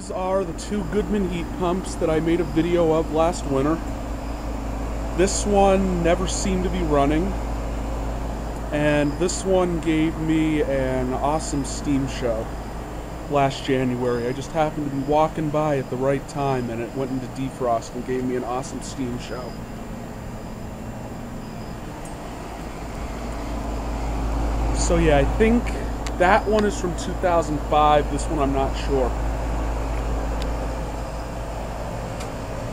These are the two Goodman heat pumps that I made a video of last winter. This one never seemed to be running, and this one gave me an awesome steam show last January. I just happened to be walking by at the right time and it went into defrost and gave me an awesome steam show. So yeah, I think that one is from 2005. This one I'm not sure.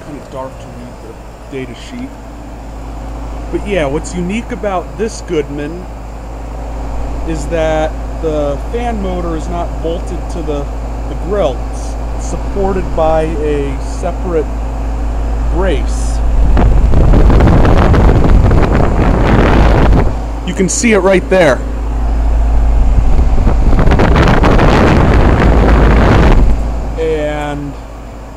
Kind of dark to read the data sheet. But yeah, what's unique about this Goodman is that the fan motor is not bolted to the, the grill. It's supported by a separate brace. You can see it right there. And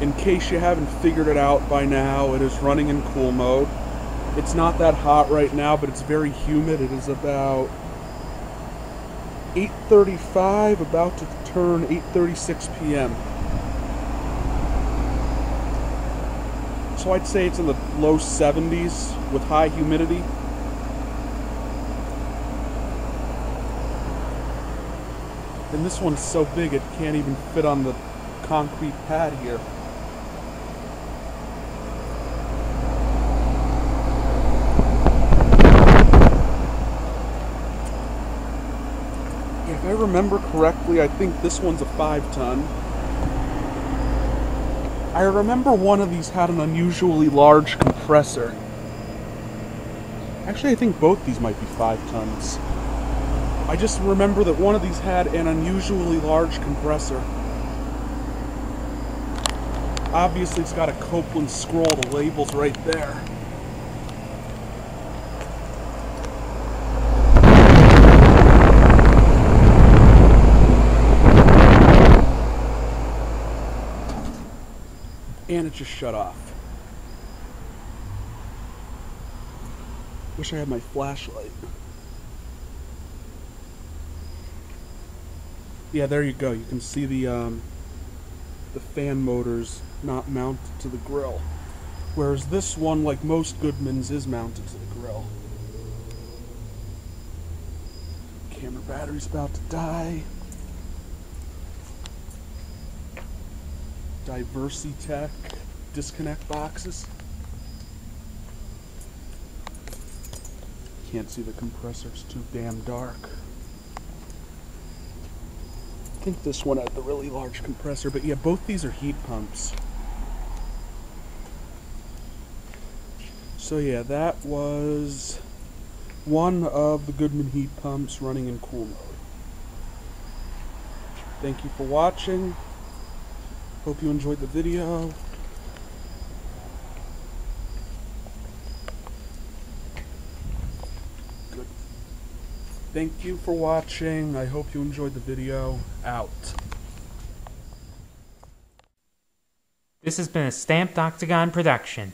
in case you haven't figured it out by now, it is running in cool mode. It's not that hot right now, but it's very humid. It is about 8.35, about to turn 8.36 p.m. So I'd say it's in the low 70s with high humidity. And this one's so big it can't even fit on the concrete pad here. If I remember correctly, I think this one's a 5 ton. I remember one of these had an unusually large compressor. Actually, I think both these might be 5 tons. I just remember that one of these had an unusually large compressor. Obviously, it's got a Copeland scroll, the label's right there. And it just shut off. Wish I had my flashlight. Yeah, there you go. You can see the um, the fan motors not mounted to the grill. Whereas this one, like most Goodmans, is mounted to the grill. Camera battery's about to die. Diversitech disconnect boxes. Can't see the compressor, it's too damn dark. I think this one had the really large compressor, but yeah, both these are heat pumps. So yeah, that was one of the Goodman heat pumps running in cool mode. Thank you for watching. Hope you enjoyed the video. Good. Thank you for watching. I hope you enjoyed the video. Out. This has been a Stamped Octagon production.